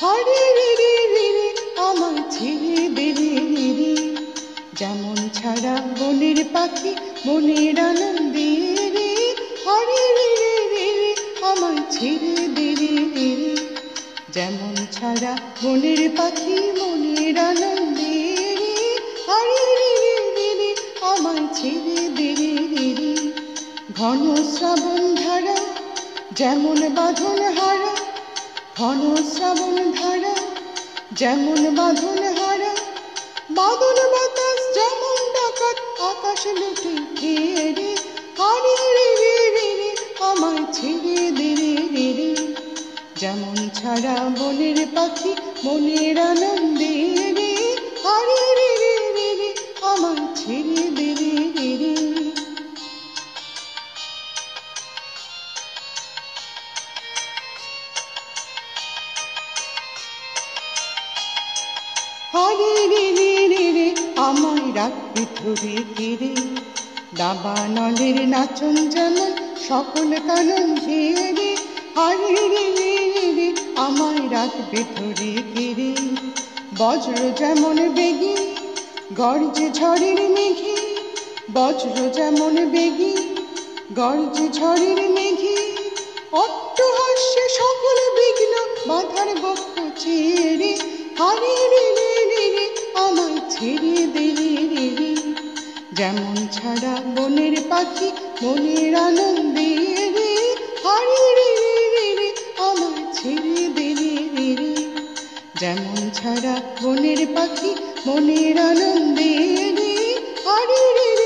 হরে রে রে রে রে আমার ছেড়ে দে রে যেমন ছাড়া বনের পাখি মনের আনন্দে রে। হরে রে রে রে রে আমার ছেড়ে দে রে যেমন ছাড়া বনের পাখি মনের আনন্দে রে। হরে রে রে রে রে আমার ছেড়ে দে রে। ঘন শ্রাবণ ধারা, যেমন বাঁধন হারা ঘন শ্রাবণ ধারা, যেমন বাঁধন হারা বাদল বাতাস যেমন ডাকাত, আকাশ লুটে খেয়ে রে রে রে রে ছেড়ে দে রে রে রে। যেমন ছাড়া বনের পাখি মনের আনন্দে রে হারে রে রে রে রে, আমায় ছেড়ে দে হারে রে রে রে রে আমায় রাখবে ধরে কেড়ে দাবা নলের নাচন যেমন সকল কানন ঝেড়ে হারে রে রে রে রে আমায় রাখবে ধরে কেড়ে বজ্র যেমন বেগে, গর্জে ঝড়ের মেঘে, বজ্র যেমন বেগে, গর্জে ঝড়ের মেঘে, অট্টহাস্যে সকল বিঘ্ন বাধার বক্ষ ছেড়ে হারে রে রে রে রে আমায় ছেড়ে দে রে যেমন ছাড়া বনের পাখি মনের আনন্দে রে। হারি রে রে রে রে আমায় ছেড়ে দে রে রে রে যেমন ছাড়া বনের পাখি মনের আনন্দে রে। হারে রে